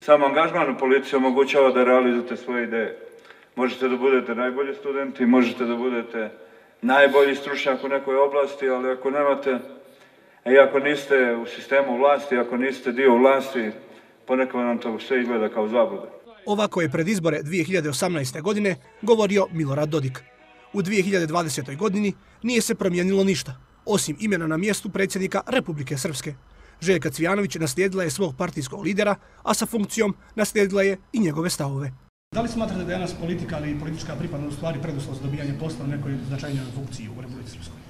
Sam angažman u policiji omogućava da realizujete svoje ideje. Možete da budete najbolji studenti, možete da budete najbolji stručnjak u nekoj oblasti, ali ako nemate, e, i ako niste u sistemu vlasti, ako niste dio vlasti, ponekad nam to sve izgleda kao zabude. Ovako je pred izbore 2018. godine govorio Milorad Dodik. U 2020. godini nije se promijenilo ništa, osim imena na mjestu predsjednika Republike Srpske. Željka Cvijanović naslijedila je svog partijskog lidera, a sa funkcijom naslijedila je i njegove stavove. Da li smatrate da je danas politika ali i politička pripadnost u stvari preduslov za dobijanje posla u nekoj značajnoj funkciji u Republike Srpskoj?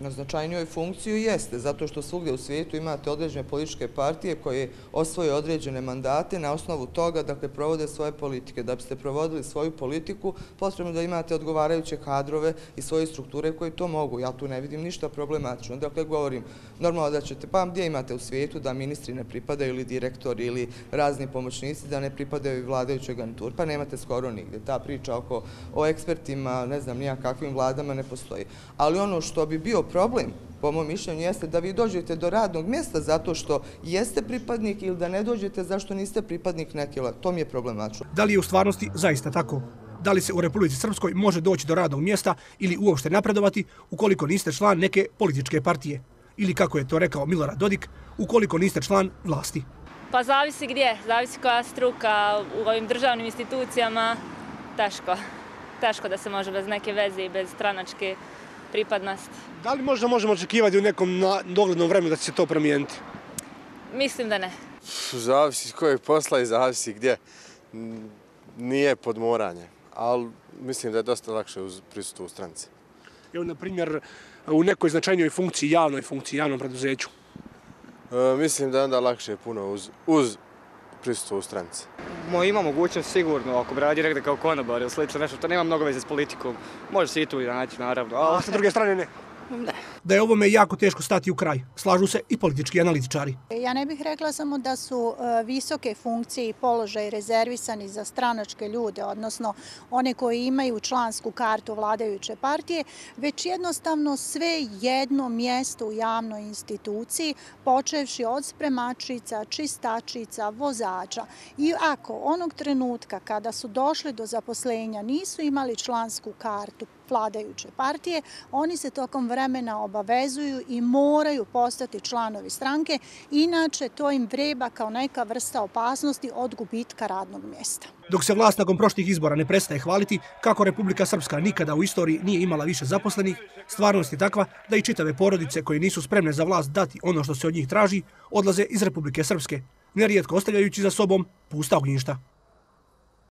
Na značajnijoj funkciju jeste, zato što svugdje u svijetu imate određene političke partije koje osvoje određene mandate na osnovu toga da dakle, provode svoje politike. Da biste provodili svoju politiku, potrebno da imate odgovarajuće kadrove i svoje strukture koje to mogu. Ja tu ne vidim ništa problematično. Dakle, govorim, normalno da ćete, pa gdje imate u svijetu da ministri ne pripadaju ili direktori ili razni pomoćnici da ne pripadaju vladajućoj garnitur, pa nemate skoro nigde. Ta priča oko o ekspertima, ne znam, nijakakvim vladama ne postoji. Ali ono što bi bio problem, po mojom mišljenju, jeste da vi dođete do radnog mjesta zato što jeste pripadnik ili da ne dođete zašto niste pripadnik neke To mi je problematično. Da li je u stvarnosti zaista tako? Da li se u Republici Srpskoj može doći do radnog mjesta ili uopšte napredovati ukoliko niste član neke političke partije? Ili kako je to rekao Milorad Dodik, ukoliko niste član vlasti? Pa zavisi gdje, zavisi koja struka u ovim državnim institucijama, teško. Teško da se može bez neke veze i bez stranačke pripadnosti. Da li možda možemo očekivati u nekom doglednom vremenu da će se to promijeniti? Mislim da ne. Zavisi kojeg posla i zavisi gdje. Nije podmoranje, ali mislim da je dosta lakše uz prisutu u stranci. Evo, na primjer, u nekoj značajnijoj funkciji, javnoj funkciji, javnom preduzeću? E, mislim da je onda lakše puno uz, uz prisutu u stranci. Mo, ima mogućnost sigurno, ako bi radio negde kao konobar ili slično nešto, to nema mnogo veze s politikom. Može se i tu i naći, naravno. A sa druge strane ne? Da je ovome jako teško stati u kraj, slažu se i politički analitičari. Ja ne bih rekla samo da su e, visoke funkcije i položaj rezervisani za stranačke ljude, odnosno one koji imaju člansku kartu vladajuće partije, već jednostavno sve jedno mjesto u javnoj instituciji, počevši od spremačica, čistačica, vozača. I ako onog trenutka kada su došli do zaposlenja nisu imali člansku kartu, vladajuće partije, oni se tokom vremena obavezuju i moraju postati članovi stranke, inače to im vreba kao neka vrsta opasnosti od gubitka radnog mjesta. Dok se vlast nakon prošlih izbora ne prestaje hvaliti kako Republika Srpska nikada u istoriji nije imala više zaposlenih, stvarnost je takva da i čitave porodice koje nisu spremne za vlast dati ono što se od njih traži, odlaze iz Republike Srpske, nerijetko ostavljajući za sobom pusta ognjišta.